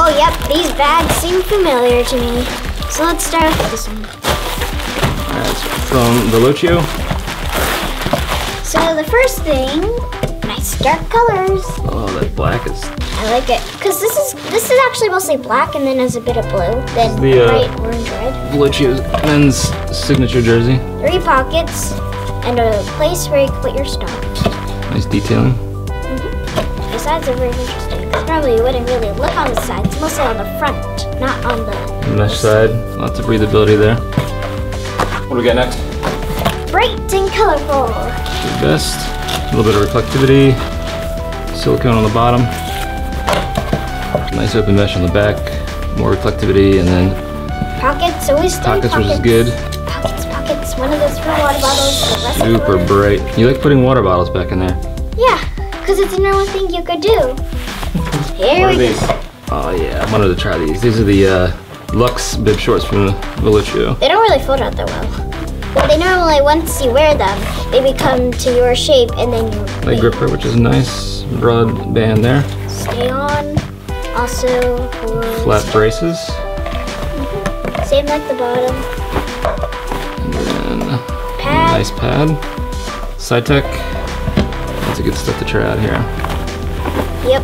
Oh, yep, these bags seem familiar to me. So let's start with this one. That's from Velocio. So the first thing, nice dark colors. Oh, that black is I like it because this is this is actually mostly black and then has a bit of blue, then the, uh, bright orange red. Velocio's men's signature jersey. Three pockets and a place where you can put your stuff. Nice detailing. The sides are very interesting. Probably you wouldn't really look on the sides, mostly on the front, not on the Mesh side, lots of breathability there. What do we got next? bright and colorful. The vest, a little bit of reflectivity, silicone on the bottom, nice open mesh on the back, more reflectivity, and then Pockets, always three pockets, which is good. Pockets, pockets. One of those for water bottles, the rest Super for bright. You like putting water bottles back in there? Yeah, because it's another thing you could do. Here we go. Oh yeah, I wanted to try these. These are the uh, Luxe bib shorts from Velocio. They don't really fold out that well. But they normally, once you wear them, they become to your shape and then you Leg gripper, which is a nice. Broad band there. stay on. Also, Flat braces. same like the bottom. And then Pad. nice pad. Cytech. Lots of good stuff to try out here. Yep.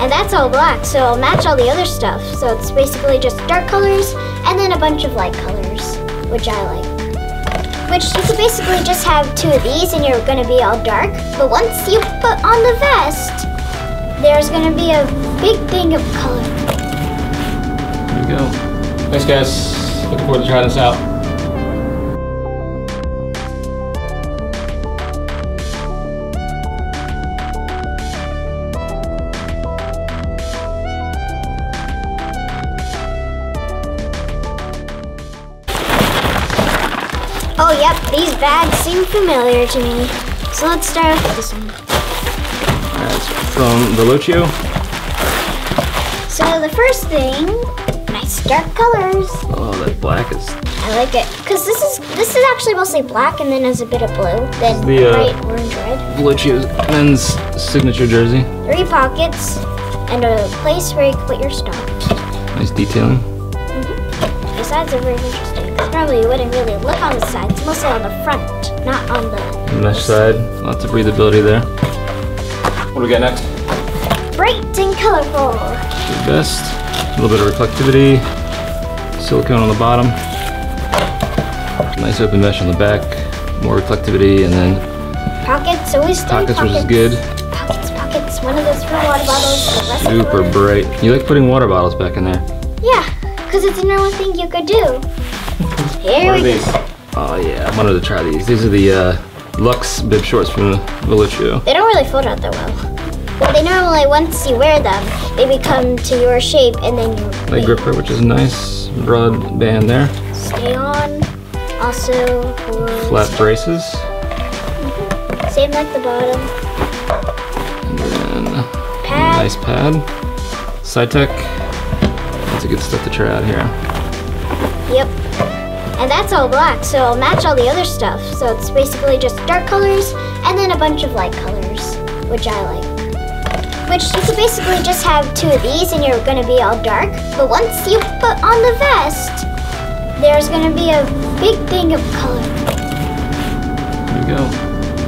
And that's all black, so it'll match all the other stuff. So it's basically just dark colors and then a bunch of light colors, which I like. Which you could basically just have two of these and you're gonna be all dark. But once you put on the vest, there's gonna be a big thing of color. There we go. Thanks guys. Looking forward to trying this out. Oh, yep, these bags seem familiar to me. So let's start with this one. That's from Velocio. So the first thing, nice dark colors. Oh, that black is I like it because this is this is actually mostly black and then has a bit of blue, then the, uh, bright orange red. Velocio men's signature jersey. Three pockets and a place where you can put your stuff. Nice detailing. The sides are very interesting. Probably you wouldn't really look on the sides, mostly on the front, not on the Mesh side, lots of breathability there. What do we got next? bright and colorful. The vest, a little bit of reflectivity, silicone on the bottom, nice open mesh on the back, more reflectivity, and then Pockets, always three pockets, which is good. Pockets, pockets. One of those for water bottles, the rest Super for bright. You like putting water bottles back in there? Yeah, because it's another thing you could do. Here we go. Oh yeah, I wanted to try these. These are the uh, Luxe bib shorts from Velocio. They don't really fold out that well. But they normally, once you wear them, they become to your shape and then you Leg gripper, which is nice. Broad band there. stay on. Also, Flat braces. same like the bottom. And then Pad. nice pad. Cytech. Lots of good stuff to try out here. Yep. And that's all black, so it'll match all the other stuff. So it's basically just dark colors and then a bunch of light colors, which I like. Which you could basically just have two of these and you're gonna be all dark. But once you put on the vest, there's gonna be a big thing of color. There we go.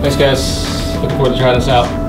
Thanks guys. Looking forward to trying this out.